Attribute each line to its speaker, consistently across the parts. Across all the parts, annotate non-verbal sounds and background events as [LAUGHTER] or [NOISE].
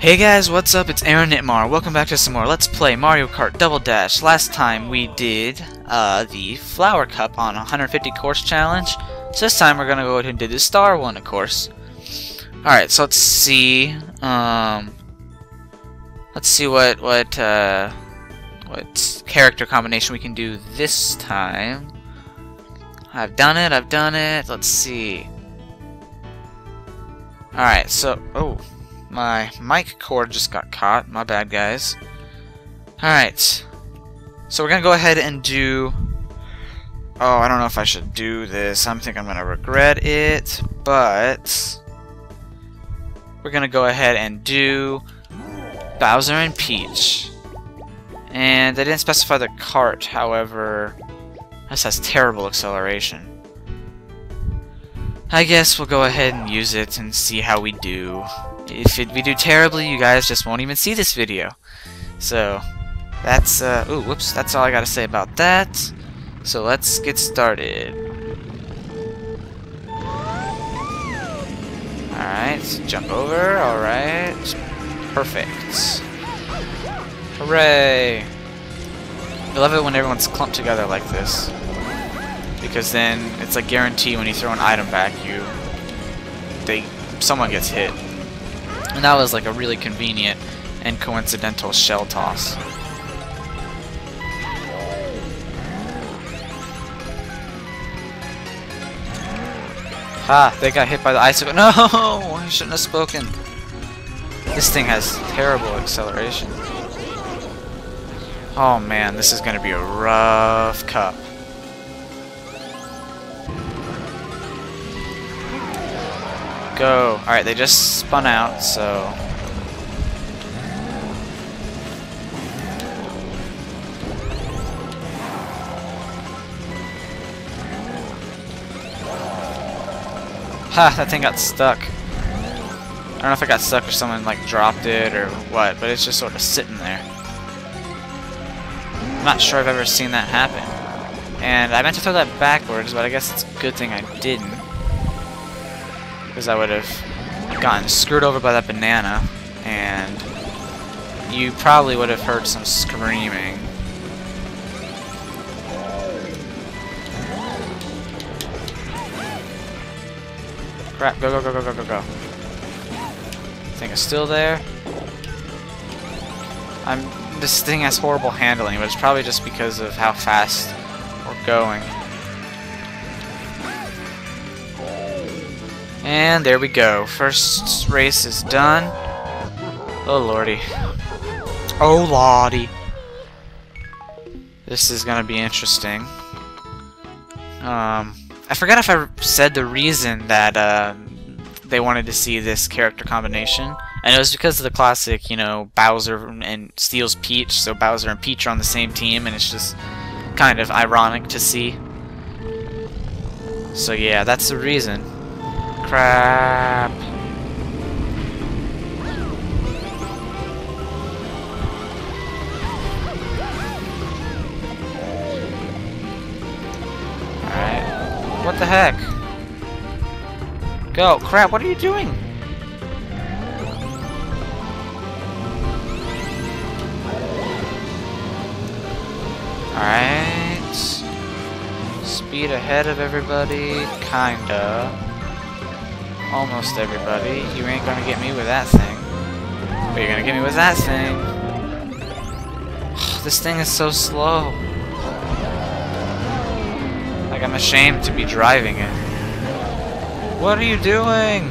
Speaker 1: Hey guys, what's up? It's Aaronitmar. Welcome back to some more Let's Play Mario Kart Double Dash. Last time we did uh, the Flower Cup on 150 course challenge. So this time we're gonna go ahead and do the Star one, of course. Alright, so let's see. Um, let's see what what uh, what character combination we can do this time. I've done it. I've done it. Let's see. Alright, so oh. My mic cord just got caught. My bad, guys. Alright. So we're going to go ahead and do... Oh, I don't know if I should do this. I am think I'm going to regret it. But... We're going to go ahead and do... Bowser and Peach. And they didn't specify the cart, however... This has terrible acceleration. I guess we'll go ahead and use it and see how we do. If it, we do terribly, you guys just won't even see this video. So, that's, uh, ooh, whoops, that's all I gotta say about that. So let's get started. Alright, jump over, alright. Perfect. Hooray! I love it when everyone's clumped together like this. Because then, it's like guarantee when you throw an item back, you... They... someone gets hit. And that was like a really convenient and coincidental shell toss. Ah, they got hit by the icicle. [LAUGHS] No! I shouldn't have spoken. This thing has terrible acceleration. Oh man, this is going to be a rough cup. Go. Alright, they just spun out, so... Ha, that thing got stuck. I don't know if it got stuck or someone like dropped it or what, but it's just sort of sitting there. I'm not sure I've ever seen that happen. And I meant to throw that backwards, but I guess it's a good thing I didn't because I would have gotten screwed over by that banana, and you probably would have heard some screaming. Crap, go, go, go, go, go, go, go. Thing is still there. I'm. This thing has horrible handling, but it's probably just because of how fast we're going. And there we go. First race is done. Oh lordy. Oh lordy. This is gonna be interesting. Um, I forgot if I said the reason that uh, they wanted to see this character combination. And it was because of the classic, you know, Bowser and Steals Peach. So Bowser and Peach are on the same team, and it's just kind of ironic to see. So yeah, that's the reason crap. Alright. What the heck? Go. Crap, what are you doing? Alright. Speed ahead of everybody, kinda. Almost everybody. You ain't gonna get me with that thing. But you're gonna get me with that thing. this thing is so slow. Like, I'm ashamed to be driving it. What are you doing?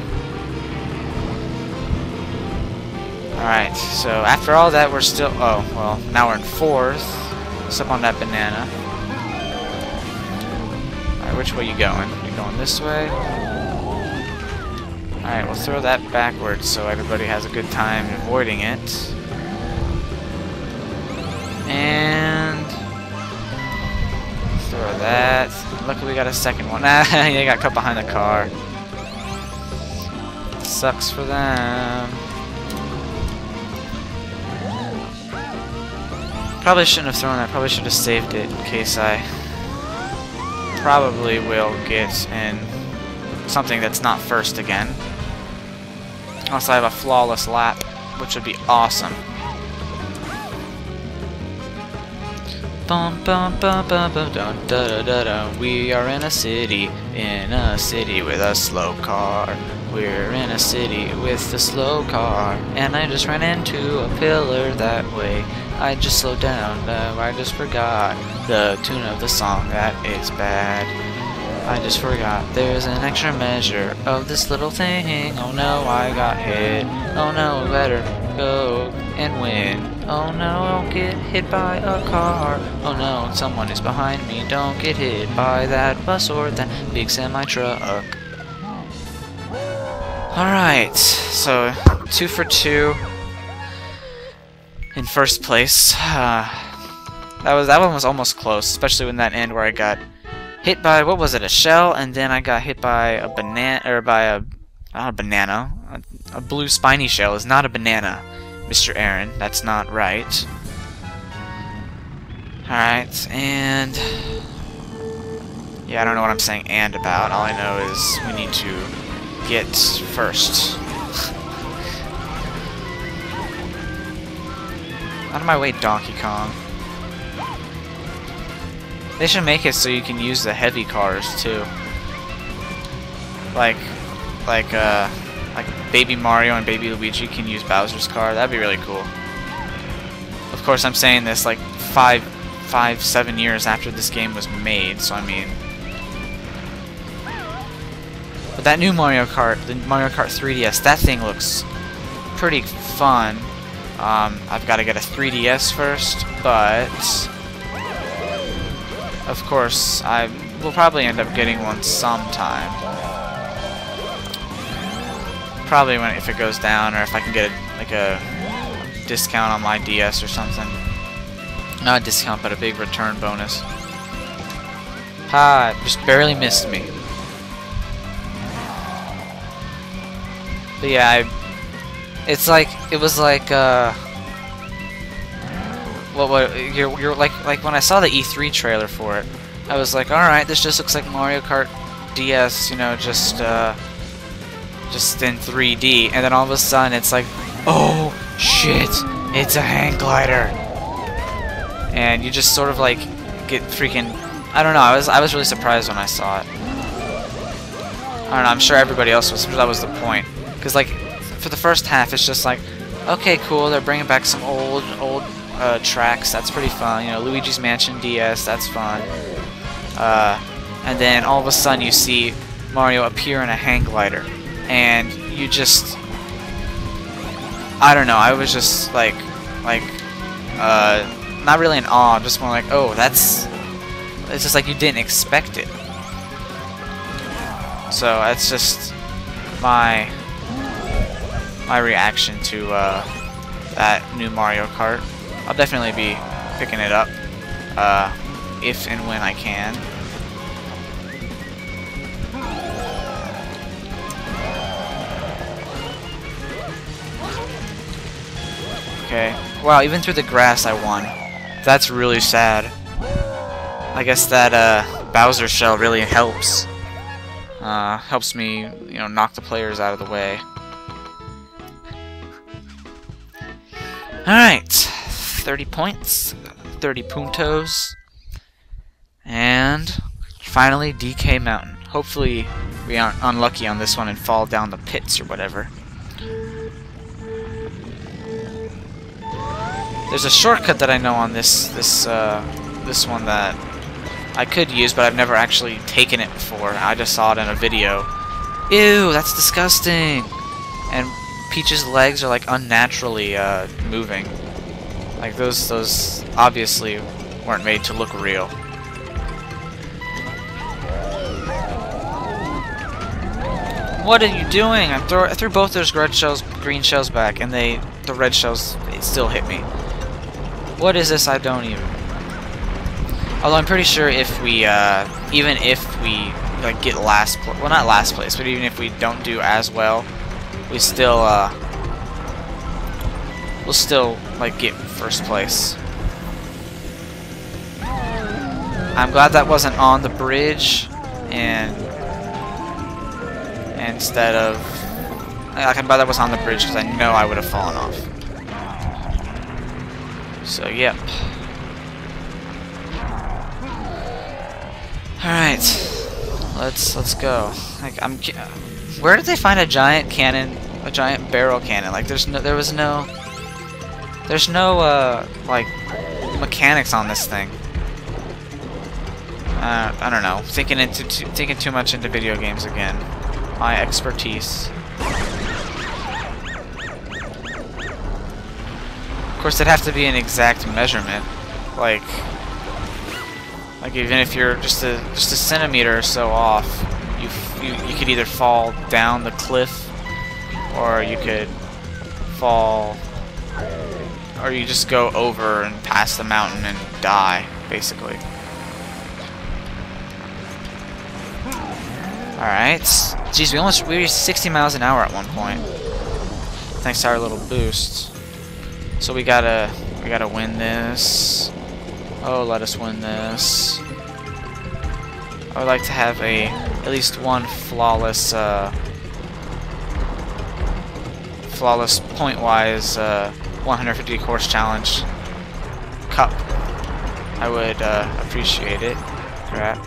Speaker 1: Alright, so after all that, we're still... Oh, well, now we're in fourth. Up on that banana? Alright, which way you going? You going this way? Alright, we'll throw that backwards so everybody has a good time avoiding it. And... Throw that. Luckily we got a second one. [LAUGHS] Ah, they got cut behind the car. Sucks for them. Probably shouldn't have thrown that. Probably should have saved it in case I probably will get in something that's not first again. Unless I have a flawless lap. which would be awesome. We are in a city, in a city with a slow car. We're in a city with a slow car, and I just ran into a pillar that way. I just slowed down, I just forgot the tune of the song, that is bad. I just forgot there's an extra measure of this little thing. Oh no, I got hit. Oh no, better go and win. Oh no, don't get hit by a car. Oh no, someone is behind me. Don't get hit by that bus or that big semi truck. Alright, so two for two in first place. Uh, that was that one was almost close, especially when that end where I got hit by what was it, a shell, and then I got hit by a banana or by a not a banana, a, a blue spiny shell is not a banana, Mr. Aaron. That's not right. All right, and yeah, I don't know what I'm saying and about. All I know is we need to get first. [LAUGHS] Out of my way, Donkey Kong. They should make it so you can use the heavy cars too. Like, like, uh, like Baby Mario and Baby Luigi can use Bowser's car. That'd be really cool. Of course, I'm saying this like five, five, seven years after this game was made. So I mean, but that new Mario Kart, the Mario Kart 3DS, that thing looks pretty fun. Um, I've got to get a 3DS first, but of course I will probably end up getting one sometime. Probably when if it goes down, or if I can get a, like a discount on my DS or something. Not a discount, but a big return bonus. Ha! Just barely missed me. But yeah, I it's like it was like uh what what you're you're like like when I saw the E3 trailer for it, I was like, all right, this just looks like Mario Kart DS, you know, just uh just in 3D, and then all of a sudden it's like, oh shit, it's a hang glider, and you just sort of like get freaking. I don't know. I was I was really surprised when I saw it. I don't know. I'm sure everybody else was. That was the point. Because like for the first half, it's just like, okay, cool, they're bringing back some old, old uh, tracks. That's pretty fun. You know, Luigi's Mansion DS. That's fun. Uh, and then all of a sudden, you see Mario appear in a hang glider, and you just, I don't know. I was just like, like, uh, not really in awe. Just more like, oh, that's. It's just like you didn't expect it. So that's just my my reaction to uh, that new Mario Kart. I'll definitely be picking it up uh, if and when I can. Okay. Wow, even through the grass I won. That's really sad. I guess that uh, Bowser shell really helps. Uh, helps me, you know, knock the players out of the way. Alright, 30 points, 30 puntos, and finally DK Mountain. Hopefully we aren't unlucky on this one and fall down the pits or whatever. There's a shortcut that I know on this this uh, this one that I could use, but I've never actually taken it before. I just saw it in a video. Ew, that's disgusting. And Peach's legs are like unnaturally uh, moving. Like those, those obviously weren't made to look real. What are you doing? I threw, I threw both those red shells, green shells back, and they, the red shells, still hit me. What is this? I don't even. Although I'm pretty sure if we, uh, even if we like get last, well not last place, but even if we don't do as well we still uh we'll still like get first place. I'm glad that wasn't on the bridge and instead of I can buy that was on the bridge because I know I would have fallen off. So, yep. Alright. Let's let's go. Like I'm where did they find a giant cannon, a giant barrel cannon? Like there's no there was no there's no uh like mechanics on this thing. Uh, I don't know. Thinking into thinking too much into video games again. My expertise. Of course, it'd have to be an exact measurement, like, like even if you're just a just a centimeter or so off, you you you could either fall down the cliff, or you could fall, or you just go over and pass the mountain and die, basically. Alright. Jeez, we almost we reached 60 miles an hour at one point. Thanks to our little boost. So we gotta we gotta win this. Oh, let us win this. I would like to have a at least one flawless uh, flawless point-wise uh, 150 course challenge cup. I would uh, appreciate it. Crap.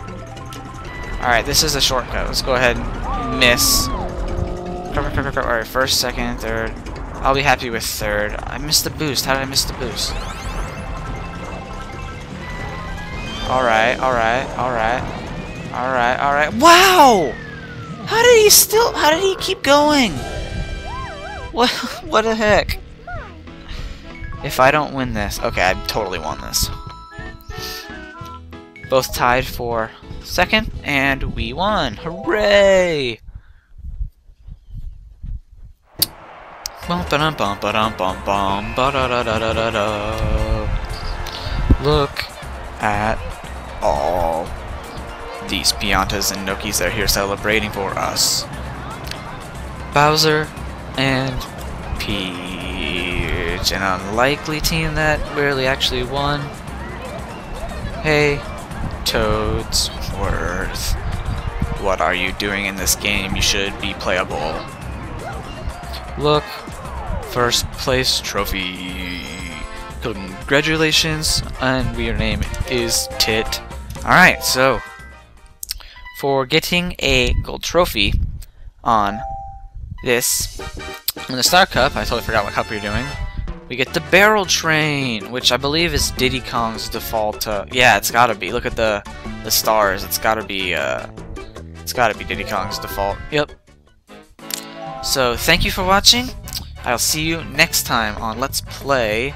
Speaker 1: Alright, this is a shortcut. Let's go ahead and miss. Alright, first, second, third. I'll be happy with third. I missed the boost. How did I miss the boost? Alright, alright, alright. Alright, alright. Wow! How did he still... How did he keep going? What, [LAUGHS] what the heck? If I don't win this... Okay, I totally won this. Both tied for second, and we won. Hooray! Look at all these Piantas and Nokis that are here celebrating for us. Bowser and Peach, an unlikely team that rarely actually won. Hey, Toadsworth. What are you doing in this game? You should be playable. Look first place trophy. Congratulations, and your name is Tit. Alright, so for getting a gold trophy on this in the Star Cup, I totally forgot what cup are doing. We get the Barrel Train, which I believe is Diddy Kong's default. Uh, yeah, it's gotta be. Look at the the stars. It's gotta be. Uh, it's gotta be Diddy Kong's default. Yep. So thank you for watching. I'll see you next time on Let's Play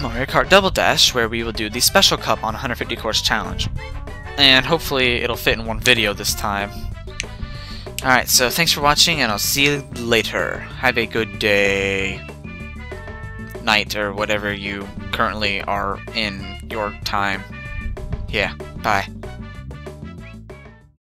Speaker 1: Mario Kart Double Dash, where we will do the Special Cup on 150 Course Challenge. And hopefully it'll fit in one video this time. Alright, so thanks for watching, and I'll see you later. Have a good day, night, or whatever you currently are in your time. Yeah, bye.